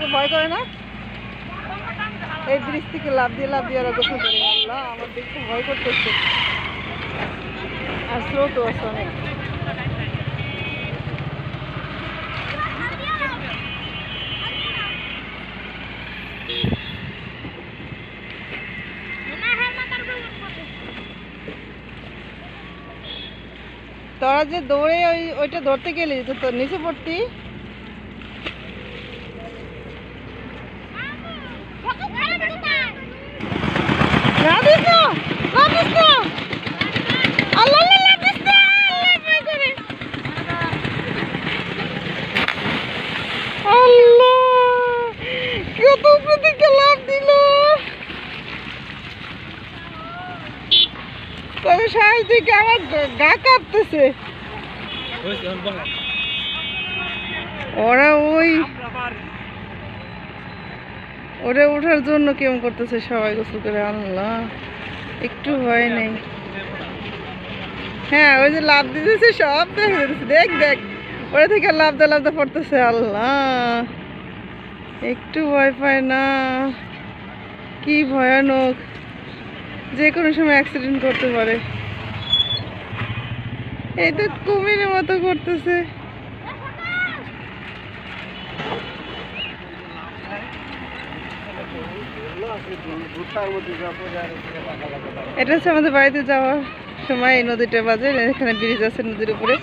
তোকে ভয় করে না? এই ব্রিজ থেকে লাভ দিয়ে লাভ দিয়ে আল্লাহ আমার দেখতে ভয় করতেছে। আর স্রোত আছে অনেক। তোরা যে দৌড়ে ওই ওইটা ধরতে গেলি, তো তোর নিচে পড়তি না দিস না না দিস না আল্লাহ আল্লাহ না দিস না আল্লাহ ভয় করে আল্লাহ কত উপরে দিকে লাভ দিল তবে সাহস দিকে আমার গা- কাঁপতেছে। ওরা ওই ওরে ওঠার জন্য কেমন করতেছে সবাই গোসল করে আল্লাহ। একটু ভয় নেই। হ্যাঁ ওই যে লাভ দিতেছে সব দেখা দেখ দেখ। ওরা থেকে লাভদা লাভদা পড়তেছে আল্লাহ। একটু ভয় পায় না। কি ভয়ানক। যে কোনো সময় অ্যাক্সিডেন্ট করতে পারে। এই তো কুমিরের মতো করতেছে। এটা হচ্ছে আমাদের বাড়িতে যাওয়ার সময়, এই নদীটা বাজে, এখানে ব্রিজ আছে নদীর উপরে।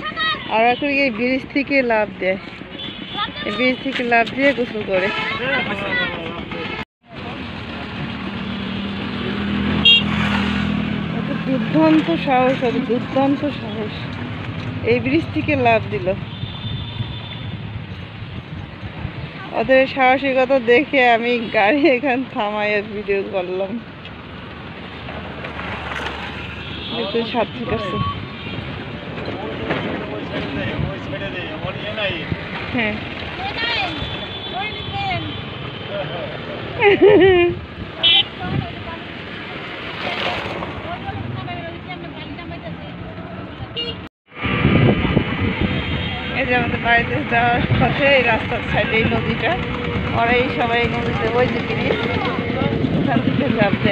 আর এখন এই ব্রিজ থেকে লাভ দেয়। এই ব্রিজ থেকে লাভ দিয়ে গোসল করে। দুর্দান্ত সাহস কত দুর্দান্ত সাহস এই ব্রিজ থেকে লাভ দিল ওদের সাহসিকতা দেখে আমি গাড়ি এখান থামাই ভিডিও করলাম হ্যাঁ বাড়িতে যাওয়ার পথে এই রাস্তার সাইডে এই নদীটা ওরা এই সবাই নদীতে ওই যে ব্রিজ ওখান থেকে যাবে।